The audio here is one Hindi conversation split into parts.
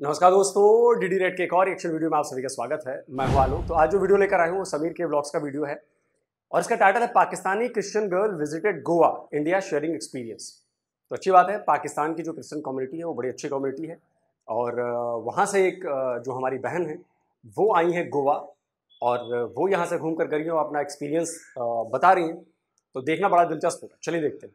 नमस्कार दोस्तों डीडी रेड के एक और एक्शन वीडियो में आप सभी का स्वागत है। मैं हूँ तो आज जो वीडियो लेकर आया हूँ, वो समीर के ब्लॉग्स का वीडियो है। और इसका टाइटल है Pakistani Christian girl visited Goa India sharing experience तो अच्छी बात है, पाकिस्तान की जो क्रिश्चियन कम्युनिटी है, वो बड़ी अच्छी कम्युनिटी है। और वहाँ से एक जो हमारी बहन है, वो आई है गोवा। और वो यहाँ से घूम कर गई हैं अपना एक्सपीरियंस बता रही हैं। तो देखना बड़ा दिलचस्प होगा। चलिए देखते हैं।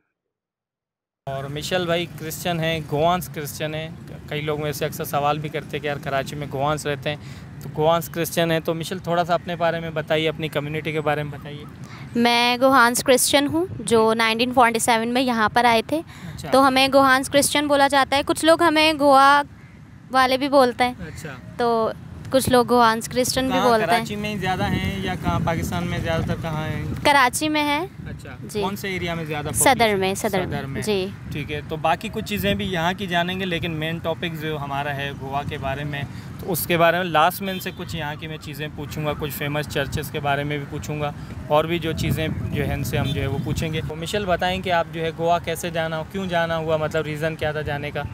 और मिशेल भाई क्रिश्चियन हैं गोवांस क्रिश्चियन हैं। कई लोग मेरे से अक्सर सवाल भी करते हैं कि यार कराची में गोवांस रहते हैं। तो गोवांस क्रिश्चियन हैं तो मिशेल थोड़ा सा अपने बारे में बताइए अपनी कम्युनिटी के बारे में बताइए। मैं गोहांस क्रिश्चियन हूँ जो 1947 में यहाँ पर आए थे। अच्छा। तो हमें गोहांस क्रिश्चियन बोला जाता है। कुछ लोग हमें गोवा वाले भी बोलते हैं। अच्छा। तो कुछ लोग गोवांस क्रिश्चियन भी बोलते हैं। कराची में ज़्यादा हैं या कहाँ पाकिस्तान में ज़्यादातर कहाँ हैं? कराची में है। अच्छा जी। कौन से एरिया में ज़्यादा सदर में सदर, सदर में। जी। ठीक है तो बाकी कुछ चीज़ें भी यहाँ की जानेंगे लेकिन मेन टॉपिक जो हमारा है गोवा के बारे में तो उसके बारे में लास्ट में इनसे कुछ यहाँ की मैं चीज़ें पूछूँगा कुछ फ़ेमस चर्चेस के बारे में भी पूछूँगा और भी जो चीज़ें जो है इनसे हम जो है वो पूछेंगे। तो मिशेल बताएँ कि आप जो है गोवा कैसे जाना हो क्यों जाना हुआ मतलब रीज़न क्या था जाने का?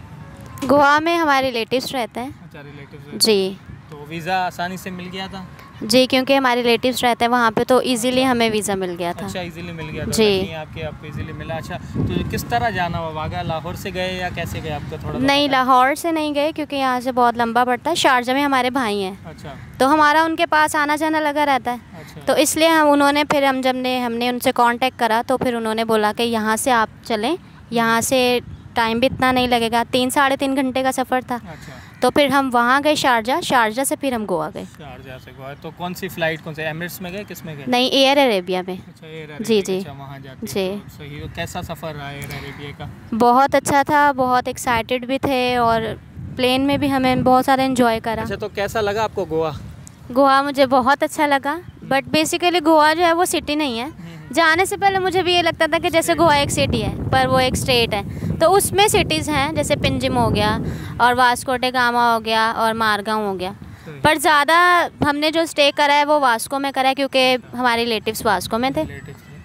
गोवा में हमारे रिलेटिव्स रहते हैं। अच्छा रिलेटिव्स जी। वीज़ा आसानी से मिल गया था? जी क्योंकि हमारे रिलेटिव्स रहते हैं वहाँ पे तो इजीली हमें वीज़ा मिल गया था। अच्छा इजीली मिल गया था जी। आपके आपको इजीली मिला। अच्छा तो किस तरह जाना हुआ? वागा लाहौर से गए या कैसे गए आपका थोड़ा नहीं लाहौर से नहीं गए क्योंकि यहाँ से बहुत लंबा पड़ता है। शारजा में हमारे भाई हैं। अच्छा। तो हमारा उनके पास आना जाना लगा रहता है। अच्छा। तो इसलिए हम उन्होंने फिर हम जब ने हमने उनसे कांटेक्ट करा तो फिर उन्होंने बोला कि यहाँ से आप चलें। यहाँ से टाइम भी इतना नहीं लगेगा। तीन साढ़े तीन घंटे का सफ़र था। अच्छा। तो फिर हम वहाँ गए शारजा शारजा से फिर हम गोवा गए। शारजा से गोवा तो कौन सी फ़्लाइट कौन से एमिरेट्स में गए किसमें गए? नहीं एयर अरेबिया में। अच्छा एयर जी जी। अच्छा, वहाँ जाते जी। तो सही तो कैसा सफ़र रहा एयर अरेबिया का? बहुत अच्छा था बहुत एक्साइटेड भी थे और प्लेन में भी हमें बहुत सारा इन्जॉय करा। अच्छा तो कैसा लगा आपको गोवा? गोवा मुझे बहुत अच्छा लगा बट बेसिकली गोवा जो है वो सिटी नहीं है। जाने से पहले मुझे भी ये लगता था कि जैसे गोवा एक सिटी है पर वो एक स्टेट है। तो उसमें सिटीज़ हैं जैसे पिंजिम हो गया और वास्कोटे गामा हो गया और मारगांव हो गया। पर ज़्यादा हमने जो स्टे करा है वो वास्को में करा है क्योंकि हमारे रिलेटिव वास्को में थे।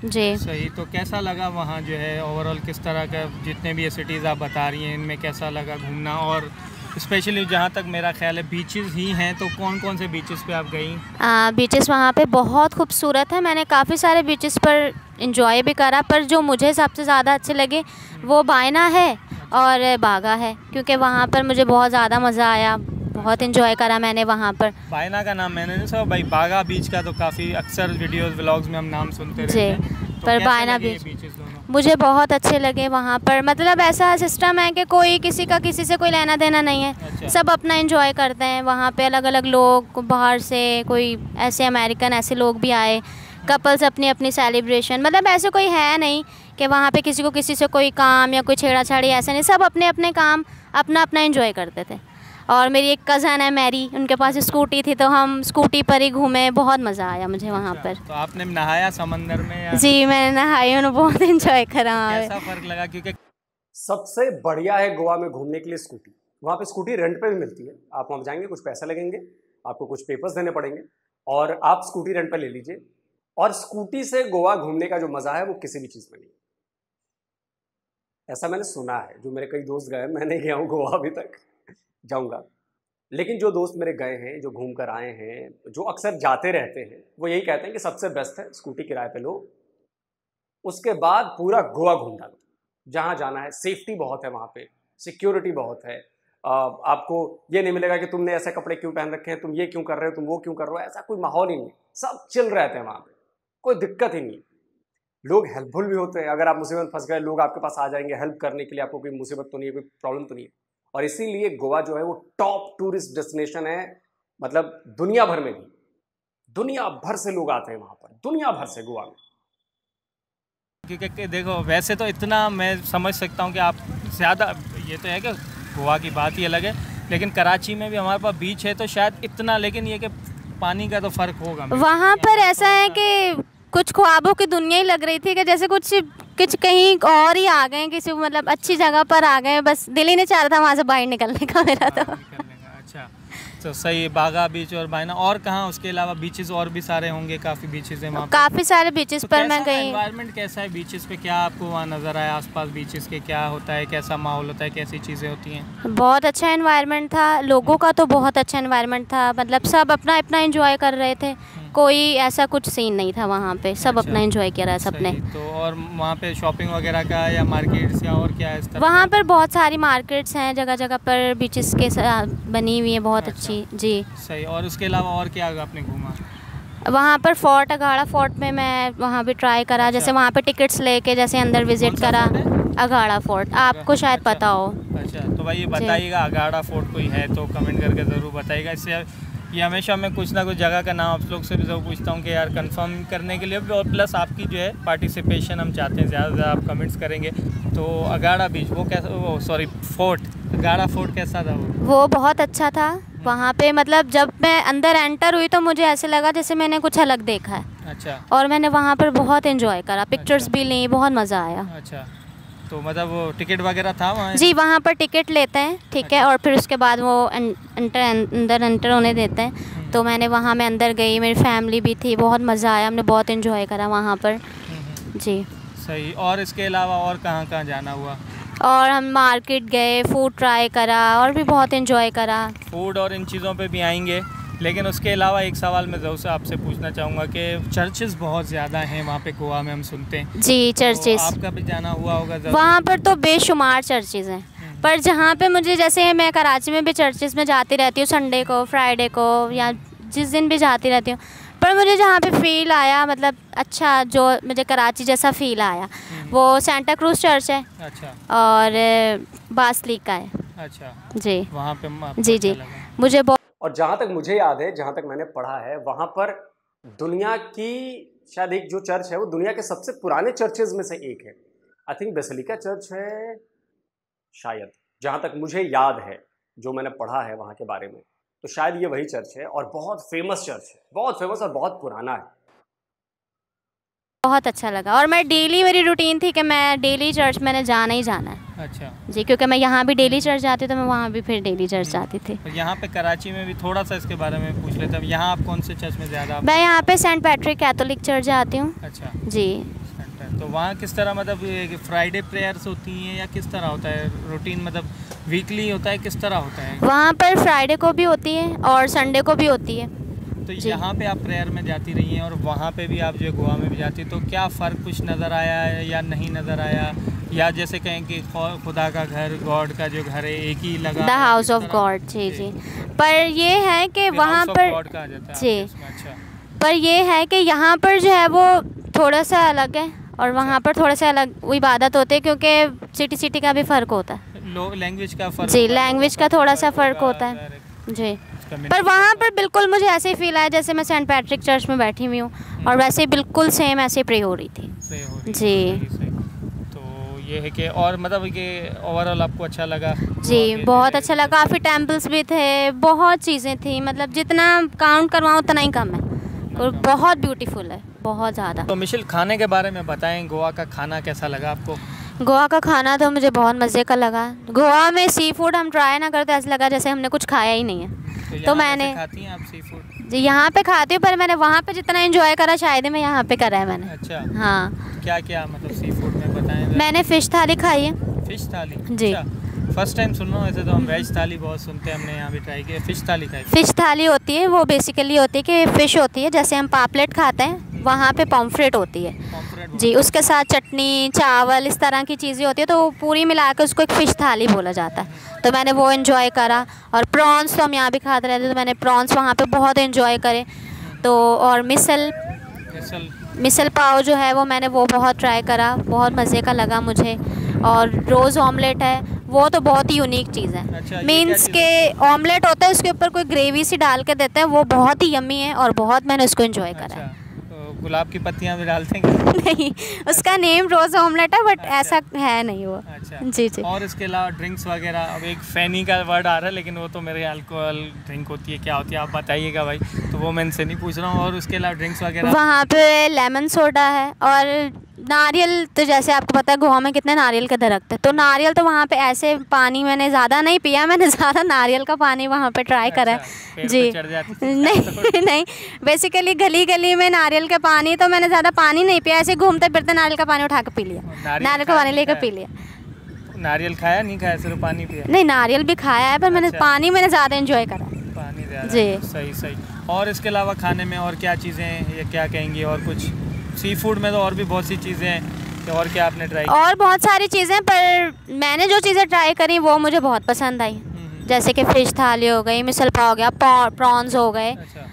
जी। सही तो कैसा लगा वहाँ जो है ओवरऑल किस तरह का जितने भी ये सिटीज़ आप बता रही हैं इनमें कैसा लगा घूमना? और स्पेशली जहाँ तक मेरा ख्याल है बीचेस ही हैं तो कौन कौन से बीचेस पे आप गई? बीचेस वहाँ पे बहुत खूबसूरत है। मैंने काफ़ी सारे बीचेस पर इंजॉय भी करा पर जो मुझे सबसे ज़्यादा अच्छे लगे वो बायना है और बागा है क्योंकि वहाँ पर मुझे बहुत ज़्यादा मज़ा आया बहुत इंजॉय करा मैंने वहाँ पर। बायना का नाम मैंने नहीं सुना भाई बागा बीच का तो काफ़ी अक्सर वीडियोस व्लॉग्स में हम नाम सुनते हैं। तो पर बायना बीच मुझे बहुत अच्छे लगे वहाँ पर। मतलब ऐसा सिस्टम है कि कोई किसी का किसी से कोई लेना देना नहीं है। अच्छा। सब अपना एंजॉय करते हैं वहाँ पे। अलग अलग लोग बाहर से कोई ऐसे अमेरिकन ऐसे लोग भी आए। कपल्स अपनी अपनी सेलिब्रेशन मतलब ऐसे कोई है नहीं कि वहाँ पे किसी को किसी से कोई काम या कोई छेड़ा छाड़ी ऐसा नहीं। सब अपने अपने काम अपना अपना एंजॉय करते थे। और मेरी एक कज़न है मैरी उनके पास स्कूटी थी तो हम स्कूटी पर ही घूमे बहुत मज़ा आया मुझे वहाँ अच्छा, पर। तो आपने नहाया समंदर में या? जी मैंने नहाई उन्हें बहुत इंजॉय करा। कैसा फ़र्क लगा? क्योंकि सबसे बढ़िया है गोवा में घूमने के लिए स्कूटी वहाँ पे स्कूटी रेंट पे भी मिलती है। आप वहाँ जाएँगे कुछ पैसे लगेंगे आपको कुछ पेपर्स देने पड़ेंगे और आप स्कूटी रेंट पे ले लीजिए। और स्कूटी से गोवा घूमने का जो मज़ा है वो किसी भी चीज़ में नहीं ऐसा मैंने सुना है। जो मेरे कई दोस्त गए मैं नहीं गया हूँ गोवा अभी तक। जाऊँगा। लेकिन जो दोस्त मेरे गए हैं, जो घूम कर आए हैं, जो अक्सर जाते रहते हैं, वो यही कहते हैं कि सबसे बेस्ट है स्कूटी किराए पे लो। उसके बाद पूरा गोवा घूम डालो जहाँ जाना है सेफ्टी बहुत है वहाँ पे सिक्योरिटी बहुत है। आपको ये नहीं मिलेगा कि तुमने ऐसे कपड़े क्यों पहन रखे हैं, तुम ये क्यों कर रहे हो, तुम वो क्यों कर रहे हो, ऐसा कोई माहौल ही नहीं। सब चिल रहते हैं वहाँ पे, कोई दिक्कत ही नहीं। लोग हेल्पफुल भी होते हैं। अगर आप मुसीबत फंस गए, लोग आपके पास आ जाएँगे हेल्प करने के लिए, आपको कोई मुसीबत तो नहीं है, कोई प्रॉब्लम तो नहीं है। और इसीलिए गोवा जो है वो टॉप टूरिस्ट डेस्टिनेशन है मतलब दुनिया भर में भी। दुनिया भर से लोग आते हैं वहाँ पर दुनिया भर से गोवा में। क्योंकि देखो वैसे तो इतना मैं समझ सकता हूँ कि आप ज़्यादा ये तो है कि गोवा की बात ही अलग है लेकिन कराची में भी हमारे पास बीच है तो शायद इतना लेकिन ये कि पानी का तो फ़र्क होगा। वहाँ पर ऐसा है कि कुछ ख्वाबों की दुनिया ही लग रही थी कि जैसे कुछ कुछ कहीं और ही आ गए किसी मतलब अच्छी जगह पर आ गए बस दिल ही नहीं चाह रहा था वहाँ से बाहर निकलने का मेरा तो। अच्छा। तो सही बागा बीच और बायना और कहाँ उसके अलावा बीचेस और भी सारे होंगे काफ़ी बीचेस हैं वहाँ काफ़ी सारे बीचेस तो पर मैं गई एनवायरनमेंट कैसा है बीचेस पे? क्या आपको वहाँ नज़र आया आसपास बीचेस के? क्या होता है? कैसा माहौल होता है? कैसी चीज़ें होती हैं? बहुत अच्छा एनवायरनमेंट था लोगों का तो बहुत अच्छा एनवायरनमेंट था मतलब सब अपना अपना एंजॉय कर रहे थे। कोई ऐसा कुछ सीन नहीं था वहाँ पे। सब अच्छा। अपना एंजॉय किया रहा सबने। तो और वहाँ पे शॉपिंग वगैरह का या मार्केट्स या और क्या है वहाँ पर बहुत सारी मार्केट्स हैं जगह जगह पर बीचेस के बनी हुई है बहुत अच्छा। अच्छी जी। सही और उसके अलावा और क्या आपने घूमा? वहाँ पर फोर्ट अघाड़ा फोर्ट में मैं वहाँ भी ट्राई करा अच्छा। जैसे वहाँ पे टिकट्स लेके जैसे अंदर विज़िट करा अघाड़ा फोर्ट आपको शायद अच्छा। पता हो। अच्छा तो भाई ये बताइएगा अगाड़ा फोर्ट कोई है तो कमेंट करके ज़रूर बताइएगा। इससे ये हमेशा मैं कुछ ना कुछ जगह का नाम आप लोग से भी ज़रूर पूछता हूँ कि यार कंफर्म करने के लिए और प्लस आपकी जो है पार्टिसिपेशन हम चाहते हैं ज़्यादा से ज़्यादा आप कमेंट्स करेंगे। तो अगाड़ा बीच वो कैसा वो सॉरी फोर्ट अगाड़ा फोर्ट कैसा था वो? वो बहुत अच्छा था। वहाँ पे मतलब जब मैं अंदर एंटर हुई तो मुझे ऐसे लगा जैसे मैंने कुछ अलग देखा है। अच्छा। और मैंने वहाँ पर बहुत एंजॉय करा। पिक्चर्स अच्छा। भी ली बहुत मज़ा आया। अच्छा। तो मतलब वो टिकट वगैरह था वहाँ? जी वहाँ पर टिकट लेते हैं ठीक है अच्छा। और फिर उसके बाद वो अं- अंटर अंदर एंटर होने देते हैं। हम्म। तो मैंने वहाँ में अंदर गई मेरी फैमिली भी थी बहुत मज़ा आया हमने बहुत एंजॉय करा वहाँ पर। हम्म, जी। सही और इसके अलावा और कहाँ कहाँ जाना हुआ? और हम मार्केट गए फ़ूड ट्राई करा और भी बहुत एंजॉय करा। फ़ूड और इन चीज़ों पर भी आएँगे। लेकिन उसके अलावा एक सवाल मैं ज़रूर से आपसे पूछना चाहूँगा कि चर्चेज़ बहुत ज़्यादा हैं वहाँ पे गोवा में हम सुनते हैं। जी चर्चेस तो आपका भी जाना हुआ होगा वहाँ पर तो बेशुमार चर्चेज हैं। हम्म। पर जहाँ पे मुझे जैसे मैं कराची में भी चर्चेज में जाती रहती हूँ संडे को फ्राइडे को या जिस दिन भी जाती रहती हूँ पर मुझे जहाँ पे फील आया मतलब अच्छा जो मुझे कराची जैसा फील आया हम्म। वो सेंटा क्रूज चर्च है अच्छा। और बासली का है। अच्छा। जी। वहाँ पे जी जी। मुझे बहुत और जहाँ तक मुझे याद है, जहाँ तक मैंने पढ़ा है, वहाँ पर दुनिया की शायद एक जो चर्च है, वो दुनिया के सबसे पुराने चर्चेज में से एक है। आई थिंक बेसलिका चर्च है, शायद, जहाँ तक मुझे याद है, जो मैंने पढ़ा है वहाँ के बारे में। तो शायद ये वही चर्च है, और बहुत फ़ेमस चर्च है, बहुत फ़ेमस और बहुत पुराना है। बहुत अच्छा लगा, और मैं डेली मेरी रूटीन थी कि मैं डेली चर्च मैंने जाना ही जाना है। अच्छा। जी क्योंकि मैं यहाँ भी डेली चर्च जाती तो मैं वहाँ भी फिर डेली चर्च जाती थी। यहाँ पे कराची में भी थोड़ा सा इसके बारे में पूछ लेते हैं। यहाँ आप कौन से चर्च में ज़्यादा मैं यहाँ पे सेंट पैट्रिक कैथोलिक चर्च जाती हूँ। अच्छा। जी। तो वहाँ किस तरह मतलब फ्राइडे प्रेयर्स होती हैं या किस तरह होता है? रूटीन मतलब वीकली होता है किस तरह होता है? वहाँ पर फ्राइडे को भी होती है और संडे को भी होती है। तो यहाँ पे आप प्रेयर में जाती रही हैं और वहाँ पे भी आप जो गोवा में भी जाती तो क्या फ़र्क कुछ नज़र आया है या नहीं नज़र आया? या जैसे कहें कि खुदा का घर गॉड का जो घर है एक ही लगा द हाउस ऑफ़ गॉड जी जी। पर ये है कि वहाँ पर जी। अच्छा। पर ये है कि यहाँ पर जो है वो थोड़ा सा अलग है और वहाँ पर थोड़ा सा अलग वो इबादत होते हैं क्योंकि सिटी सिटी का भी फ़र्क होता है। लैंग्वेज का फ़र्क जी, language का थोड़ा सा फ़र्क होता है। जी। पर वहाँ पर बिल्कुल मुझे ऐसे ही फील आया जैसे मैं सेंट पैट्रिक चर्च में बैठी हुई हूँ और वैसे बिल्कुल सेम ऐसे प्रे हो रही थी। हो रही जी। तो ये है कि और मतलब कि ओवरऑल आपको अच्छा लगा? जी बहुत अच्छा लगा। काफ़ी टेम्पल्स भी थे बहुत चीज़ें थी। मतलब जितना काउंट करवाऊँ उतना ही कम है। और बहुत ब्यूटीफुल है बहुत ज़्यादा। तो मिशिल खाने के बारे में बताएँ गोवा का खाना कैसा लगा आपको? गोवा का खाना तो मुझे बहुत मज़े का लगा। गोवा में सी फ़ूड हम ट्राई ना करते ऐसा लगा जैसे हमने कुछ खाया ही नहीं है। तो, तो मैंने- खाती हैं आप सी फ़ूड जी यहाँ पे खाती हूँ पर मैंने वहाँ पे जितना एंजॉय करा शायद ही मैं यहाँ पे करा है मैंने। अच्छा। हाँ। क्या क्या मतलब सी फ़ूड में बताएँ मैंने फ़िश थाली खाई है। फ़िश थाली? जी। फ़र्स्ट टाइम सुन रहा हूँ वैसे तो हम वेज थाली बहुत सुनते हैं हमने यहाँ भी ट्राई किया फ़िश थाली खाई। फ़िश थाली होती है वो बेसिकली होती है कि फ़िश होती है जैसे हम पापलेट खाते हैं वहाँ पे पॉम्फ्रेट होती है। जी उसके साथ चटनी चावल इस तरह की चीज़ें होती है तो पूरी मिला के उसको एक फ़िश थाली बोला जाता है। तो मैंने वो इन्जॉय करा और प्रॉन्स तो हम यहाँ भी खाते रहते तो मैंने प्रॉन्स वहाँ पे बहुत इन्जॉय करे। तो और मिसल मिसल। पाव जो है वो मैंने वो बहुत ट्राई करा बहुत मज़े का लगा मुझे। और रोज़ ऑमलेट है वो तो बहुत ही यूनिक चीज़ अच्छा, है क्या मीन्स के ऑमलेट होता है उसके ऊपर कोई ग्रेवी सी डाल के देते हैं वो बहुत ही यम्मी है और बहुत मैंने उसको इन्जॉय करा अच्छा है। तो गुलाब की पत्तियाँ भी डालते हैं नहीं उसका नेम रोज़ ऑमलेट है बट ऐसा है नहीं वो। अच्छा। जी जी। और इसके अलावा ड्रिंक्स वगैरह अब एक फैनी का वर्ड आ रहा है लेकिन वो तो मेरे अल्कोहल ड्रिंक होती है क्या होती है आप बताइएगा भाई। तो वो मैं इनसे नहीं पूछ रहा हूँ और उसके अलावा ड्रिंक्स वगैरह? वहाँ पे लेमन सोडा है और नारियल तो जैसे आपको पता है गोवा में कितने नारियल के दरख्त है। तो नारियल तो वहाँ पे ऐसे पानी मैंने ज़्यादा नहीं पिया मैंने ज़्यादा नारियल का पानी वहाँ पे ट्राई अच्छा, करा अच्छा, है जी। जाती थी नहीं नहीं बेसिकली गली गली में नारियल का पानी तो मैंने ज़्यादा पानी नहीं पिया ऐसे घूमते फिरते नारियल का पानी उठा के पी लिया। नारियल नारियल का पानी लेकर पी लिया। नारियल खाया नहीं खाया सिर्फ़ पानी पिया? नहीं नारियल भी खाया है पर मैंने अच्छा। पानी मैंने ज़्यादा इन्जॉय करा। पानी जी। सही सही। और इसके अलावा खाने में और क्या चीज़ें या क्या कहेंगी और कुछ? सी फ़ूड में तो और भी बहुत सी चीज़ें हैं कि और क्या आपने ट्राई और बहुत सारी चीज़ें पर मैंने जो चीज़ें ट्राई करी वो मुझे बहुत पसंद आई। जैसे कि फ़िश थाली हो गई मिसल पाव हो गया प्रॉन्स हो गए अच्छा।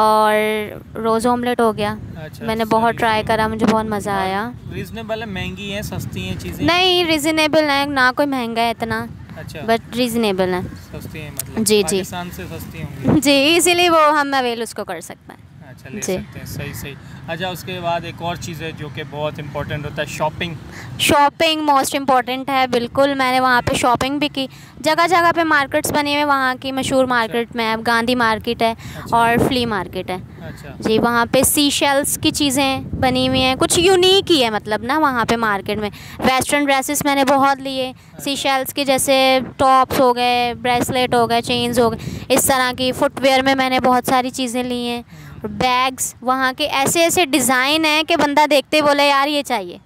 और रोज़ ऑमलेट हो गया। अच्छा मैंने बहुत ट्राई करा मुझे बहुत मज़ा आया। रीजनेबल है महँगी है सस्ती हैं चीज़ें? नहीं रिजनेबल है ना कोई महँगा है इतना अच्छा। बट रिजनेबल है। सस्ती हैं मतलब जी, जी। से सस्ती होंगी। जी इसीलिए वो हम अवेल उसको कर सकते हैं। अच्छा ले सकते हैं सही सही। अच्छा उसके बाद एक और चीज़ है जो कि बहुत इंपॉर्टेंट होता है शॉपिंग शॉपिंग मोस्ट इंपॉर्टेंट है बिल्कुल। मैंने वहाँ पे शॉपिंग भी की। जगह जगह पे मार्केट्स बने हुए वहाँ की। मशहूर मार्केट में अब गांधी मार्केट है अच्छा। और फ्ली मार्केट है। अच्छा। जी वहाँ पे सी शेल्स की चीज़ें बनी हुई हैं। कुछ यूनिक ही है मतलब ना वहाँ पे मार्केट में। वेस्टर्न ड्रेसेस मैंने बहुत लिए। सी शेल्स के जैसे टॉप्स हो गए ब्रेसलेट हो गए चेन्स हो गए। इस तरह की फुटवेयर में मैंने बहुत सारी चीज़ें ली हैं। बैग्स वहाँ के ऐसे ऐसे डिज़ाइन हैं कि बंदा देखते बोले यार ये चाहिए।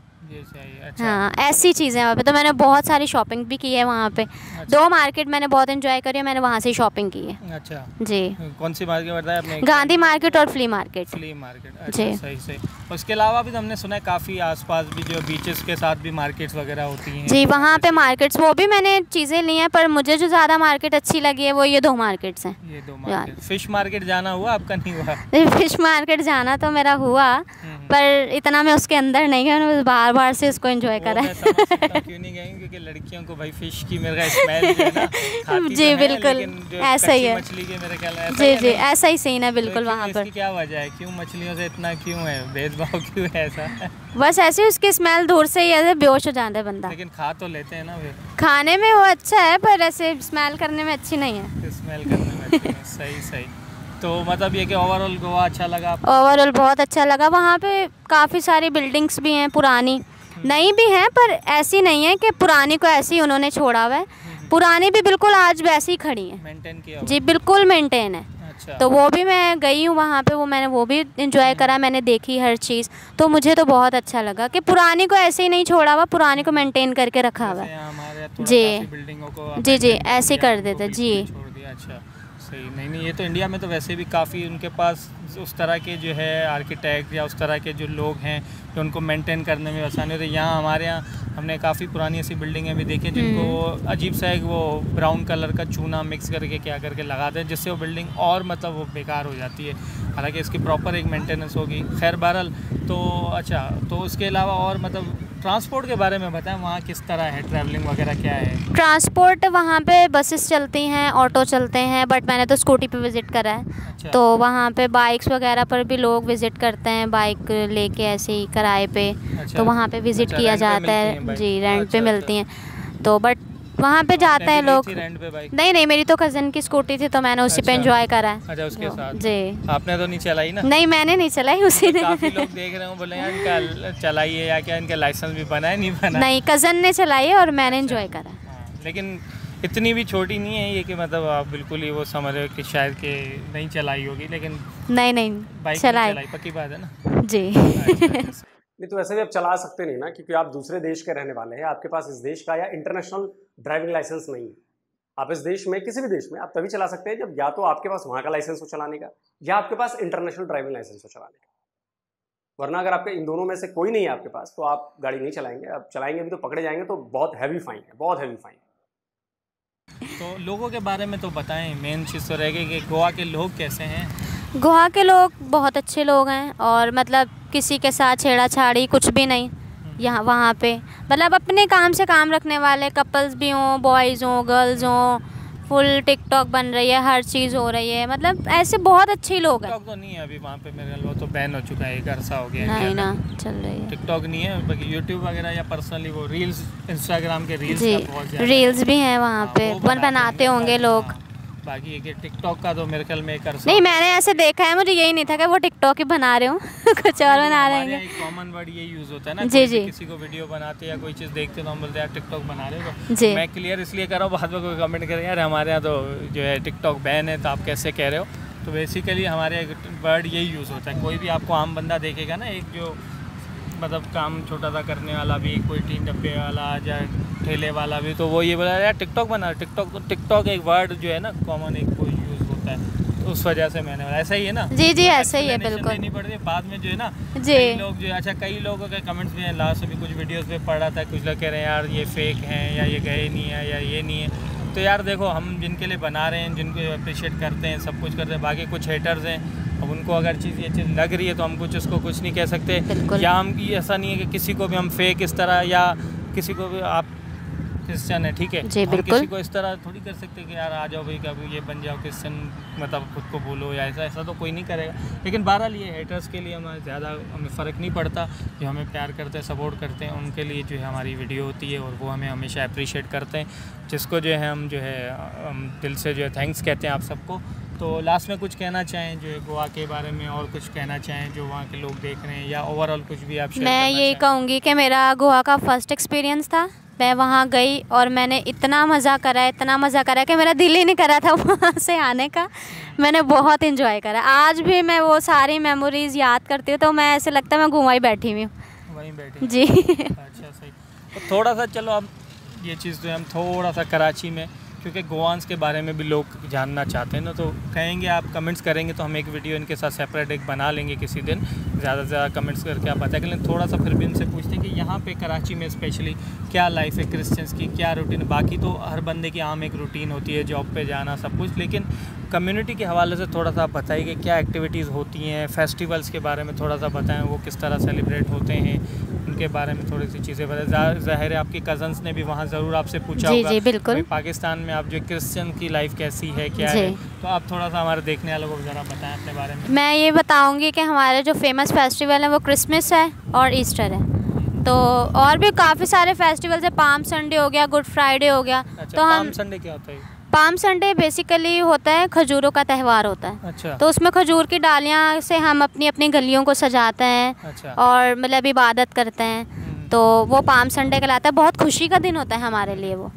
अच्छा। हाँ ऐसी चीज़ें वहाँ पे। तो मैंने बहुत सारी शॉपिंग भी की है वहाँ पे। अच्छा। दो मार्केट मैंने बहुत इन्जॉय करी है मैंने वहाँ से शॉपिंग की है। अच्छा। जी। कौन सी मार्केट बताया आपने? गांधी मार्केट और फ्ली मार्केट फ्ली मार्केट अच्छा जी। सही सही। उसके अलावा भी तो हमने सुना है काफ़ी आसपास भी जो बीचेस के साथ भी मार्केट्स वगैरह होती हैं। जी वहाँ पे मार्केट्स वो भी मैंने चीज़ें ली हैं पर मुझे जो ज़्यादा मार्केट अच्छी लगी है वो ये दो मार्केट्स हैं। ये दो मार्केट फ़िश मार्केट जाना हुआ आपका? नहीं हुआ। फ़िश मार्केट जाना तो मेरा हुआ हम्म। पर इतना मैं उसके अंदर नहीं गया मैंने बार बार से उसको एंजॉय करा हूँ, क्यों नहीं गए क्योंकि लड़कियों को भाई फ़िश की मेरे स्मेल है जी, तो बिल्कुल, ऐसा ही है। मछली के मेरे ख्याल जी जी ऐसा ही सीन है बिल्कुल वहाँ पर। क्या वजह है? क्यों मछलियों से इतना क्यों है? भेदभाव क्यों है ऐसा? बस ऐसे उसकी स्मेल दूर से ही ऐसे बेहोश हो जाता है बंदा। लेकिन खा तो लेते हैं ना फिर। खाने में वो अच्छा है पर ऐसे स्मेल करने में अच्छी नहीं है। स्मेल करने में सही सही। तो मतलब ये कि ओवरऑल गोवा अच्छा लगा ओवरऑल बहुत अच्छा लगा। वहाँ पे काफ़ी सारी बिल्डिंग्स भी हैं पुरानी। नई भी हैं पर ऐसी नहीं है कि पुरानी को ऐसी उन्होंने छोड़ा हुआ है। पुरानी भी बिल्कुल आज वैसी ही खड़ी हैं। मेंटेन किया जी बिल्कुल मेंटेन है। अच्छा। तो वो भी मैं गई हूँ वहाँ पे वो मैंने वो भी इंजॉय करा मैंने देखी हर चीज़। तो मुझे तो बहुत अच्छा लगा कि पुरानी को ऐसे ही नहीं छोड़ा हुआ पुरानी को मेंटेन करके रखा हुआ जी। जी, जी, ऐसे कर देते, जी। सही नहीं नहीं ये तो इंडिया में तो वैसे भी काफ़ी उनके पास उस तरह के जो है आर्किटेक्ट या उस तरह के जो लोग हैं जो उनको मेंटेन करने में आसानी होती है। यहाँ हमारे यहाँ हमने काफ़ी पुरानी ऐसी बिल्डिंगें भी देखी जिनको हम्म। अजीब सा एक वो ब्राउन कलर का चूना मिक्स करके क्या करके लगाते हैं जिससे वो बिल्डिंग और मतलब वो बेकार हो जाती है। हालाँकि इसकी प्रॉपर एक मेंटेनेंस होगी। खैर बहरहाल तो अच्छा तो उसके अलावा और मतलब ट्रांसपोर्ट के बारे में बताएँ वहाँ किस तरह है ट्रैवलिंग वगैरह क्या है? ट्रांसपोर्ट वहाँ पे बसेस चलती हैं ऑटो चलते हैं बट मैंने तो स्कूटी पे विज़िट करा है। अच्छा। तो वहाँ पे बाइक्स वगैरह पर भी लोग विज़िट करते हैं बाइक लेके ऐसे ही किराए पे। अच्छा। तो वहाँ पे विज़िट अच्छा, किया जाता है। जी रेंट अच्छा, पे मिलती हैं। तो बट वहाँ पे जाते हैं लोग। नहीं नहीं मेरी तो कज़न की स्कूटी थी तो मैंने उसी पे अच्छा। एंजॉय करा है। अच्छा उसके साथ। जी। आपने तो नहीं चलाई ना? नहीं मैंने नहीं चलाई उसी ने। काफ़ी लोग देख रहे हो बोले यार इनका चलाइए या क्या इनका लाइसेंस भी बना है नहीं बना नहीं कज़न ने चलाई है और मैंने एंजॉय करा। हाँ, लेकिन इतनी भी छोटी नहीं है ये कि मतलब आप बिल्कुल ही वो समझ रहे हो कि शायद के नहीं चलाई होगी लेकिन नहीं नहीं बाइक चलाई। चलाई पक्की बात है ना? जी। अच्छा, अच्छा। नहीं तो वैसे भी आप चला सकते नहीं ना, क्योंकि आप दूसरे देश के रहने वाले हैं, आपके पास इस देश का या इंटरनेशनल ड्राइविंग लाइसेंस नहीं है। आप इस देश में, किसी भी देश में, आप तभी चला सकते हैं जब या तो आपके पास वहाँ का लाइसेंस हो चलाने का, या आपके पास इंटरनेशनल ड्राइविंग लाइसेंस हो चलाने का। वरना अगर आपके, इन दोनों में से कोई नहीं है आपके पास तो आप गाड़ी नहीं चलाएँगे। आप चलाएँगे भी तो पकड़े जाएँगे तो बहुत हैवी फाइन है, बहुत हैवी फाइन है। तो लोगों के बारे में तो बताएँ, मेन चीज़ तो रह गई कि गोवा के लोग कैसे हैं गोवा के लोग बहुत अच्छे लोग हैं और मतलब किसी के साथ छेड़ा छाड़ी कुछ भी नहीं यहाँ वहाँ पे। मतलब अपने काम से काम रखने वाले कपल्स भी हों बॉयज़ हों गर्ल्स हों फुल टिकटॉक बन रही है हर चीज़ हो रही है। मतलब ऐसे बहुत अच्छे लोग हैं। तो नहीं है अभी वहाँ पे मेरे वो तो बैन हो चुका है एक अरसा हो गया नहीं ना चल रही है। टिकटॉक नहीं है बाकी यूट्यूब वगैरह या पर्सनली वो रील्स इंस्टाग्राम के रील्स जी का बहुत रील्स भी हैं वहाँ हाँ, पे वन बनाते होंगे लोग। हाँ, बाकी ये टिकटॉक का तो मेरे ख्याल में कर नहीं मैंने ऐसे देखा है मुझे यही नहीं था कि वो टिकटॉक ही बना रहे हो। कुछ और बना रहे हैं कॉमन वर्ड ये यूज़ होता है ना जी जी। किसी को वीडियो बनाते या कोई चीज़ देखते तो हम बोलते हैं टिकटॉक बना रहे हो। जी। मैं क्लियर इसलिए कर रहा हूँ बाद में कोई कमेंट करे यार हमारे यहाँ तो जो है टिकटॉक बैन है तो आप कैसे कह रहे हो? तो बेसिकली हमारे वर्ड यही यूज़ होता है। कोई भी आपको आम बंदा देखेगा ना एक जो मतलब काम छोटा सा करने वाला भी कोई तीन डब्बे वाला या ठेले वाला भी तो वो ये बोला यार टिकटॉक बना। टिकटॉक तो टिकटॉक एक वर्ड जो है ना कॉमन एक कोई यूज़ होता है। तो उस वजह से मैंने ऐसा ही है ना? जी जी ऐसा ही है बिल्कुल। नहीं पड़ती बाद में जो है ना जी। लोग जो अच्छा कई लोगों के कमेंट्स भी हैं लास्ट अभी कुछ वीडियोस पे पढ़ रहा था कुछ लोग कह रहे हैं यार ये फेक हैं या ये गए नहीं है या ये नहीं है। तो यार देखो हम जिनके लिए बना रहे हैं जिनको अप्रिशिएट करते हैं सब कुछ करते हैं बाकी कुछ हेटर्स हैं अब उनको अगर चीज़ ये चीज़ लग रही है तो हम कुछ उसको कुछ नहीं कह सकते। या हम ऐसा नहीं है कि किसी को भी हम फेक इस तरह या किसी को भी आप क्रिश्चियन है ठीक है? जी बिल्कुल। किसी को इस तरह थोड़ी कर सकते कि यार आ जाओ भाई कभी ये बन जाओ क्रिश्चियन मतलब खुद को बोलो या ऐसा ऐसा तो कोई नहीं करेगा। लेकिन बहरहाल ये हेटर्स के लिए हमें ज़्यादा हमें फ़र्क नहीं पड़ता। जो हमें प्यार करते हैं सपोर्ट करते हैं उनके लिए जो है हमारी वीडियो होती है और वो हमें हमेशा अप्रिशिएट करते हैं। जिसको जो है हम जो है हम दिल से जो है थैंक्स कहते हैं आप सबको। तो लास्ट में कुछ कहना चाहें जो है गोवा के बारे में और कुछ कहना चाहें जो वहाँ के लोग देख रहे हैं या ओवरऑल कुछ भी आप मैं ये कहूँगी कि मेरा गोवा का फ़र्स्ट एक्सपीरियंस था। मैं वहाँ गई और मैंने इतना मज़ा करा इतना मज़ा करा कि मेरा दिल ही नहीं करा था वहाँ से आने का। मैंने बहुत इन्जॉय करा। आज भी मैं वो सारी मेमोरीज़ याद करती हूँ तो मैं ऐसे लगता है मैं घुमाई बैठी हुई हूँ। वहीं बैठी जी। अच्छा सही। तो थोड़ा सा चलो अब ये चीज़ जो हम थोड़ा सा कराची में क्योंकि गोवान्स के बारे में भी लोग जानना चाहते हैं ना तो कहेंगे आप कमेंट्स करेंगे तो हम एक वीडियो इनके साथ सेपरेट एक बना लेंगे किसी दिन। ज़्यादा से ज़्यादा कमेंट्स करके आप बताएँ। लेकिन थोड़ा सा फिर भी इनसे पूछते हैं कि यहाँ पे कराची में स्पेशली क्या लाइफ है क्रिश्चियंस की क्या रूटीन बाकी तो हर बंदे की आम एक रूटीन होती है जॉब पर जाना, सब कुछ। लेकिन कम्युनिटी के हवाले से थोड़ा सा आप बताइए कि क्या एक्टिविटीज़ होती हैं फेस्टिवल्स के बारे में थोड़ा सा बताएँ, वो किस तरह सेलिब्रेट होते हैं उनके बारे में थोड़ी सी चीज़ें बताएँ। ज़ाहिर है आपकी कज़न्स ने भी वहाँ ज़रूर आपसे पूछा जी होगा जी बिल्कुल। पाकिस्तान में आप जो क्रिश्चियन की लाइफ कैसी है क्या है? तो आप थोड़ा सा हमारे देखने वालों को ज़रा बताएँ अपने बारे में। मैं ये बताऊँगी कि हमारे जो फ़ेमस फेस्टिवल है वो क्रिसमस है और ईस्टर है। तो और भी काफ़ी सारे फेस्टिवल्स है। पाम संडे हो गया गुड फ्राइडे हो गया। अच्छा, तो हम संडे क्या होता है? पाम संडे बेसिकली होता है खजूरों का त्यौहार होता है। अच्छा। तो उसमें खजूर की डालियाँ से हम अपनी अपनी गलियों को सजाते हैं अच्छा। और मतलब इबादत करते हैं। हम्म। तो वो पाम संडे कहलाता है। बहुत खुशी का दिन होता है हमारे लिए वो।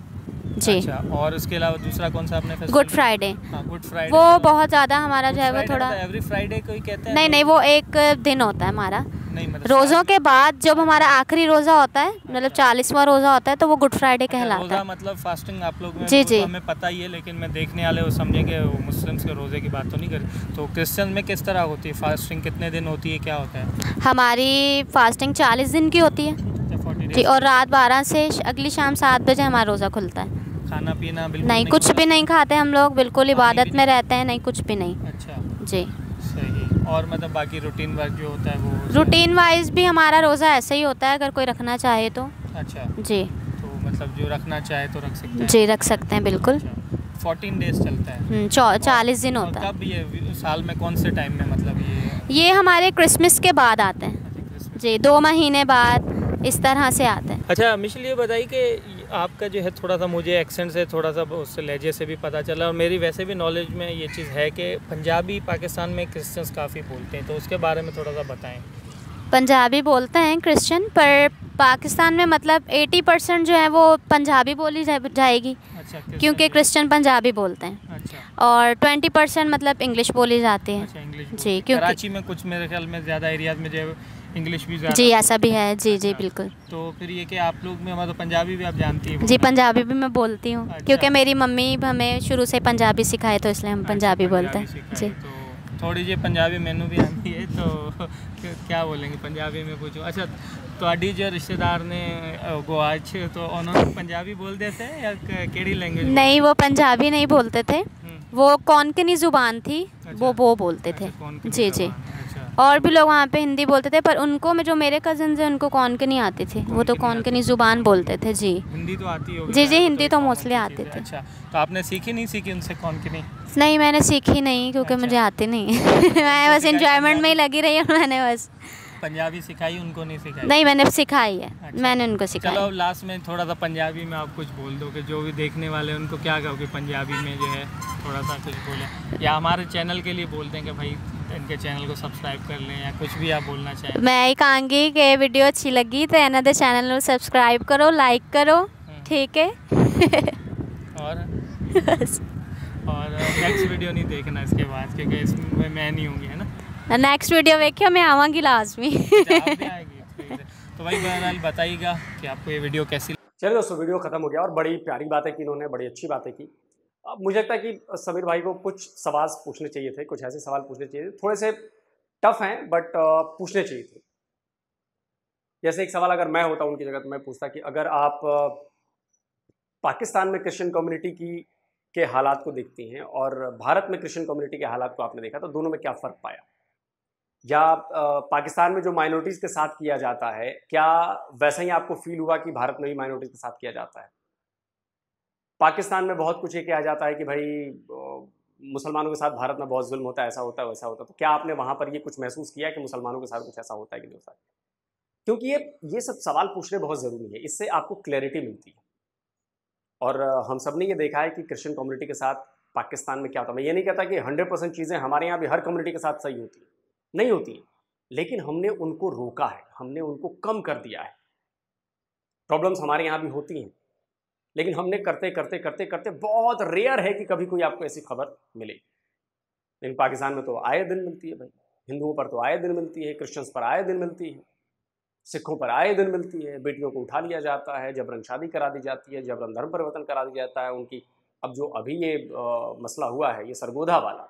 जी। अच्छा और उसके अलावा दूसरा कौन सा आपने गुड फ्राइडे गुड फ्राइडे वो बहुत ज़्यादा हमारा जो है वो थोड़ा एवरी फ्राइडे को ही कहते हैं नहीं नहीं वो एक दिन होता है हमारा। मतलब रोज़ों के बाद जब हमारा आखिरी रोज़ा होता है मतलब चालीसवा रोज़ा होता है तो वो गुड फ्राइडे कहलाता है। मतलब फास्टिंग आप लोग जी, जी। हमें पता ही है लेकिन मैं देखने वाले वो समझेंगे वो मुस्लिम्स के रोज़े की बात तो नहीं करी। तो क्रिश्चियन में किस तरह होती है फास्टिंग कितने दिन होती है क्या होता है? हमारी फास्टिंग चालीस दिन की होती है। अच्छा, 40 जी और रात बारह से अगली शाम सात बजे हमारा रोज़ा खुलता है। खाना पीना बिल्कुल नहीं कुछ भी नहीं खाते हम लोग बिल्कुल इबादत में रहते हैं नहीं कुछ भी नहीं। अच्छा। जी। सही और मतलब बाकी रूटीन वर्क जो होता है वो रूटीन वाइज भी हमारा रोज़ा ऐसे ही होता है अगर कोई रखना चाहे तो। अच्छा। जी। तो मतलब जो रखना चाहे तो रख सकते हैं? जी रख सकते हैं बिल्कुल। फोर्टीन डेज़ चलता है। हम्म, चालीस दिन होता है। कब ये साल में कौन से टाइम में मतलब ये? ये हमारे क्रिसमस के बाद आते हैं। अच्छा, जी दो महीने बाद इस तरह से आते हैं। अच्छा मिशल ये बताइए कि आपका जो है थोड़ा सा मुझे एक्सेंट से थोड़ा सा उस लहजे से भी पता चला और मेरी वैसे भी नॉलेज में ये चीज़ है कि पंजाबी पाकिस्तान में क्रिश्चियंस काफ़ी बोलते हैं तो उसके बारे में थोड़ा सा बताएँ। पंजाबी बोलते हैं क्रिश्चियन पर पाकिस्तान में मतलब 80 परसेंट जो है वो पंजाबी बोली जा- जाएगी अच्छा क्योंकि क्रिश्चियन पंजाबी बोलते हैं। अच्छा। और 20 परसेंट मतलब इंग्लिश बोली जाती है। अच्छा जी, क्योंकि- कराची में कुछ मेरे ख्याल में ज़्यादा एरियाज़ में जो है इंग्लिश भी ज़्यादा जी ऐसा भी है जी जी अच्छा। बिल्कुल तो फिर ये कि आप लोग में हमारा तो पंजाबी भी आप जानती है जी पंजाबी भी मैं बोलती हूँ अच्छा। क्योंकि मेरी मम्मी हमें शुरू से पंजाबी सिखाए तो इसलिए हम पंजाबी बोलते हैं सिखाई, जी तो थोड़ी जी पंजाबी मैनू भी आती है तो क्या बोलेंगे पंजाबी में पूछो अच्छा ਤੁਹਾਡੀ जो रिश्तेदार ने गोवा च तो उन्होंने पंजाबी बोल देते हैं या क- केड़ी लैंग्वेज नहीं वो पंजाबी नहीं बोलते थे वो कौनकनी ज़ुबान थी वो अच्छा। वो बोलते थे जी जी अच्छा और भी लोग वहाँ पे हिंदी बोलते थे पर उनको में जो मेरे कज़न हैं उनको कौनकनी आती थी। वो तो कौन कौनकनी कौनकनी ज़ुबान बोलते थे जी। हिंदी तो आती होगी जी, जी, हिंदी तो मोस्टली आती थी। अच्छा तो आपने सीखी नहीं सीखी उनसे कौन की नहीं? नहीं मैंने सीखी नहीं क्योंकि अच्छा। मुझे आती नहीं। मैं बस इंजॉयमेंट में ही लगी रही हूँ मैंने बस। पंजाबी सिखाई उनको नहीं सिखाई? नहीं मैंने सिखाई है। अच्छा। मैंने उनको चलो सिखाई। अब लास्ट में थोड़ा सा पंजाबी में आप कुछ बोल दो कि जो भी देखने वाले हैं उनको क्या कहोगे? पंजाबी में जो है थोड़ा सा कुछ बोले। या हमारे चैनल के लिए बोल दें कि भाई इनके चैनल को सब्सक्राइब कर लें या कुछ भी आप बोलना चाहें। मैं यही कहूँगी कि वीडियो अच्छी लगी तो अनदर चैनल को सब्सक्राइब करो लाइक करो हम्म। ठीक है? और? और uh, नेक्स्ट वीडियो नहीं देखना इसके बाद क्योंकि इसमें मैं नहीं होंगी है ना? नेक्स्ट वीडियो देखियो मैं आवाँगी लाजमी। तो भाई बहरहाल बताइएगा कि आपको ये वीडियो कैसी चलिए दोस्तों वीडियो खत्म हो गया और बड़ी प्यारी बातें की इन्होंने बड़ी अच्छी बातें की। मुझे लगता है कि समीर भाई को कुछ सवाल पूछने चाहिए थे, कुछ ऐसे सवाल पूछने चाहिए थे। थोड़े से टफ हैं, बट पूछने चाहिए थे। जैसे एक सवाल अगर मैं होता उनकी जगह तो मैं पूछता कि अगर आप पाकिस्तान में क्रिश्चियन कम्युनिटी की, के हालात को देखती हैं और भारत में क्रिश्चियन कम्युनिटी के हालात को आपने देखा तो दोनों में क्या फ़र्क पाया? या पाकिस्तान में जो माइनॉरिटीज़ के साथ किया जाता है, क्या वैसा ही आपको फील हुआ कि भारत में भी माइनॉरिटीज़ के साथ किया जाता है? पाकिस्तान में बहुत कुछ ये किया जाता है कि भाई मुसलमानों के साथ भारत में बहुत जुल्म होता है, ऐसा होता है, वैसा होता है। तो क्या आपने वहाँ पर ये कुछ महसूस किया कि मुसलमानों के साथ कुछ ऐसा होता है कि नहीं होता है क्योंकि ये ये सब सवाल पूछने बहुत ज़रूरी है। इससे आपको क्लैरिटी मिलती है। और हम सबने ये देखा है कि क्रिश्चियन कम्युनिटी के साथ पाकिस्तान में क्या होता है। मैं ये नहीं कहता कि हंड्रेड परसेंट चीज़ें हमारे यहाँ भी हर कम्युनिटी के साथ सही होती है। नहीं होती लेकिन हमने उनको रोका है। हमने उनको कम कर दिया है। प्रॉब्लम्स हमारे यहाँ भी होती हैं। लेकिन हमने करते करते करते करते बहुत रेयर है कि कभी कोई आपको ऐसी खबर मिले। लेकिन पाकिस्तान में तो आए दिन मिलती है भाई। हिंदुओं पर तो आए दिन मिलती है क्रिश्चियंस पर आए दिन मिलती है। सिखों पर आए दिन मिलती है बेटियों को उठा लिया जाता है जबरन शादी करा दी जाती है जबरन धर्म परिवर्तन करा दिया जाता है उनकी अब जो अभी ये आ, मसला हुआ है ये सरगोधा वाला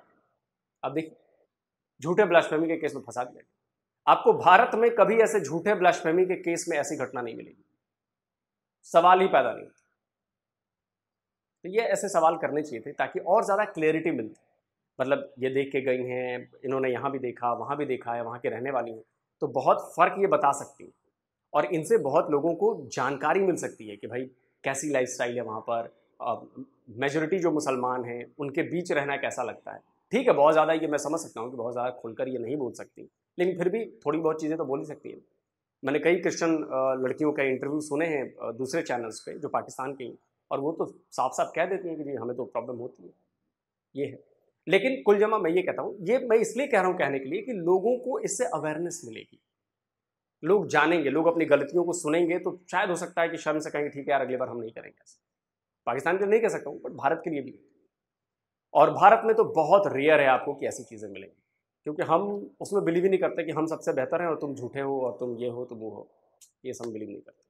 अब देखिए झूठे ब्लास्फेमी के केस में फंसा दिया गया। आपको भारत में कभी ऐसे झूठे ब्लास्फेमी के केस में ऐसी घटना नहीं मिलेगी। सवाल ही पैदा नहीं। तो ये ऐसे सवाल करने चाहिए थे ताकि और ज़्यादा क्लैरिटी मिलती। मतलब ये देख के गई हैं, इन्होंने यहाँ भी देखा, वहाँ भी देखा है, वहाँ के रहने वाली हैं। तो बहुत फ़र्क ये बता सकती हैं और इनसे बहुत लोगों को जानकारी मिल सकती है कि भाई कैसी लाइफ है वहाँ पर मेजोरिटी जो मुसलमान हैं, उनके बीच रहना कैसा लगता है। ठीक है, बहुत ज़्यादा ये मैं समझ सकता हूँ कि बहुत ज़्यादा खुलकर ये नहीं बोल सकती, लेकिन फिर भी थोड़ी बहुत चीज़ें तो बोल ही सकती हैं। मैंने कई क्रिश्चियन लड़कियों का इंटरव्यू सुने हैं दूसरे चैनल्स पे, जो पाकिस्तान के हैं। और वो तो साफ़ साफ़ कह देती हैं कि जी, हमें तो प्रॉब्लम होती है। ये है। लेकिन कुल जमा मैं ये कहता हूँ, ये मैं इसलिए कह रहा हूँ कहने के लिए कि लोगों को इससे अवेयरनेस मिलेगी। लोग जानेंगे, लोग अपनी गलतियों को सुनेंगे तो शायद हो सकता है कि शर्म से कहेंगे, ठीक है यार, अगली बार हम नहीं करेंगे ऐसा। पाकिस्तान के लिए नहीं कह सकता हूँ, बट भारत के लिए भी। और भारत में तो बहुत रेयर है आपको कि ऐसी चीज़ें मिलेंगी क्योंकि हम उसमें बिलीव ही नहीं करते कि हम सबसे बेहतर हैं और तुम झूठे हो और तुम ये हो, तुम वो हो। ये सब बिलीव नहीं करते।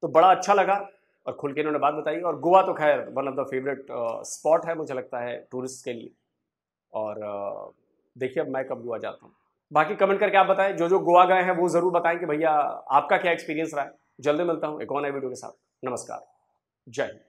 तो बड़ा अच्छा लगा। और खुल के इन्होंने बात बताई और गोवा तो खैर one of the favourite spot है मुझे लगता है टूरिस्ट के लिए। और अ, देखिए अब मैं कब गोवा जाता हूँ। बाकी कमेंट करके आप बताएँ जो जो गोवा गए हैं वो ज़रूर बताएँ कि भैया आपका क्या एक्सपीरियंस रहा है। जल्दी मिलता हूँ एक और नए वीडियो के साथ। नमस्कार। जय हिंद।